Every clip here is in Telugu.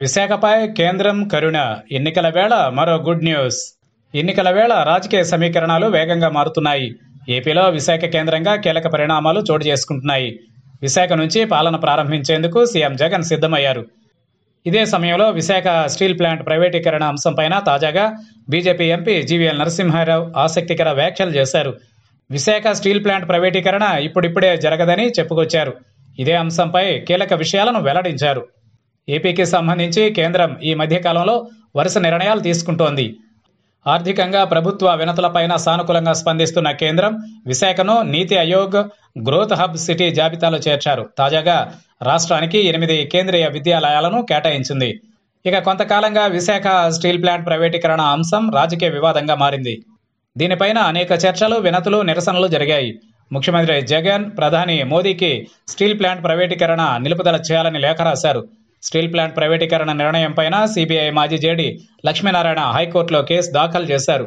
విశాఖపై కేంద్రం కరుణ. ఎన్నికల వేళ మరో గుడ్ న్యూస్. ఎన్నికల వేళ రాజకీయ సమీకరణాలు వేగంగా మారుతున్నాయి. ఏపీలో విశాఖ కేంద్రంగా కీలక పరిణామాలు చోటు చేసుకుంటున్నాయి. విశాఖ నుంచి పాలన ప్రారంభించేందుకు సీఎం జగన్ సిద్ధమయ్యారు. ఇదే సమయంలో విశాఖ స్టీల్ ప్లాంట్ ప్రైవేటీకరణ అంశంపైన తాజాగా బీజేపీ ఎంపీ జీవీఎల్ నరసింహారావు ఆసక్తికర వ్యాఖ్యలు చేశారు. విశాఖ స్టీల్ ప్లాంట్ ప్రైవేటీకరణ ఇప్పుడిప్పుడే జరగదని చెప్పుకొచ్చారు. ఇదే అంశంపై కీలక విషయాలను వెల్లడించారు. ఏపీకి సంబంధించి కేంద్రం ఈ మధ్యకాలంలో వరుస నిర్ణయాలు తీసుకుంటోంది. ఆర్థికంగా ప్రభుత్వ వినతులపైన సానుకూలంగా స్పందిస్తున్న కేంద్రం విశాఖను నీతి ఆయోగ్ గ్రోత్ హబ్ సిటీ జాబితాలో చేర్చారు. తాజాగా రాష్ట్రానికి ఎనిమిది కేంద్రీయ విద్యాలయాలను కేటాయించింది. ఇక కొంతకాలంగా విశాఖ స్టీల్ ప్లాంట్ ప్రైవేటీకరణ అంశం రాజకీయ వివాదంగా మారింది. దీనిపైన అనేక చర్చలు వినతులు నిరసనలు జరిగాయి. ముఖ్యమంత్రి జగన్ ప్రధాని మోదీకి స్టీల్ ప్లాంట్ ప్రైవేటీకరణ నిలుపుదల చేయాలని లేఖ రాశారు. స్టీల్ ప్లాంట్ ప్రైవేటీకరణ నిర్ణయంపైన సిబిఐ మాజీ జేడీ లక్ష్మీనారాయణ హైకోర్టులో కేసు దాఖలు చేశారు.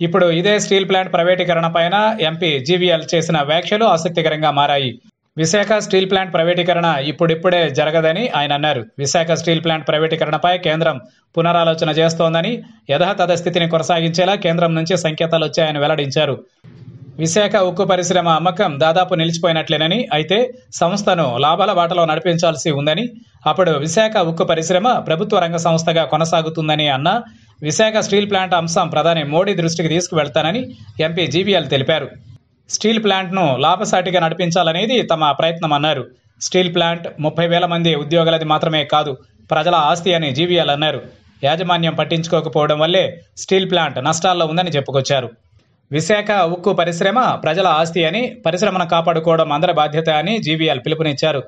ఇప్పుడు ఇదే స్టీల్ ప్లాంట్ ప్రైవేటీకరణ పైన ఎంపీ జీవీఎల్ చేసిన వ్యాఖ్యలు ఆసక్తికరంగా మారాయి. విశాఖ స్టీల్ ప్లాంట్ ప్రైవేటీకరణ ఇప్పుడిప్పుడే జరగదని ఆయన అన్నారు. విశాఖ స్టీల్ ప్లాంట్ ప్రైవేటీకరణపై కేంద్రం పునరాలోచన చేస్తోందని యథాతథ స్థితిని కొనసాగించేలా కేంద్రం నుంచి సంకేతాలు వచ్చాయని వెల్లడించారు. విశాఖ ఉక్కు పరిశ్రమ అమ్మకం దాదాపు నిలిచిపోయినట్లేనని అయితే సంస్థను లాభాల బాటలో నడిపించాల్సి ఉందని అప్పుడు విశాఖ ఉక్కు పరిశ్రమ ప్రభుత్వ రంగ సంస్థగా కొనసాగుతుందని అన్న విశాఖ స్టీల్ ప్లాంట్ అంశం ప్రధాని మోడీ దృష్టికి తీసుకువెళ్తానని ఎంపీ జీవీఎల్ తెలిపారు. స్టీల్ ప్లాంట్ను లాభసాటిగా నడిపించాలనేది తమ ప్రయత్నం అన్నారు. స్టీల్ ప్లాంట్ ముప్పై వేల మంది ఉద్యోగులది మాత్రమే కాదు ప్రజల ఆస్తి అని జీవీఎల్ అన్నారు. యాజమాన్యం పట్టించుకోకపోవడం వల్లే స్టీల్ ప్లాంట్ నష్టాల్లో ఉందని చెప్పుకొచ్చారు. విశాఖ ఉక్కు పరిశ్రమ ప్రజల ఆస్తి అని పరిశ్రమను కాపాడుకోవడం అందరి బాధ్యత అని జీవీఎల్ పిలుపునిచ్చారు.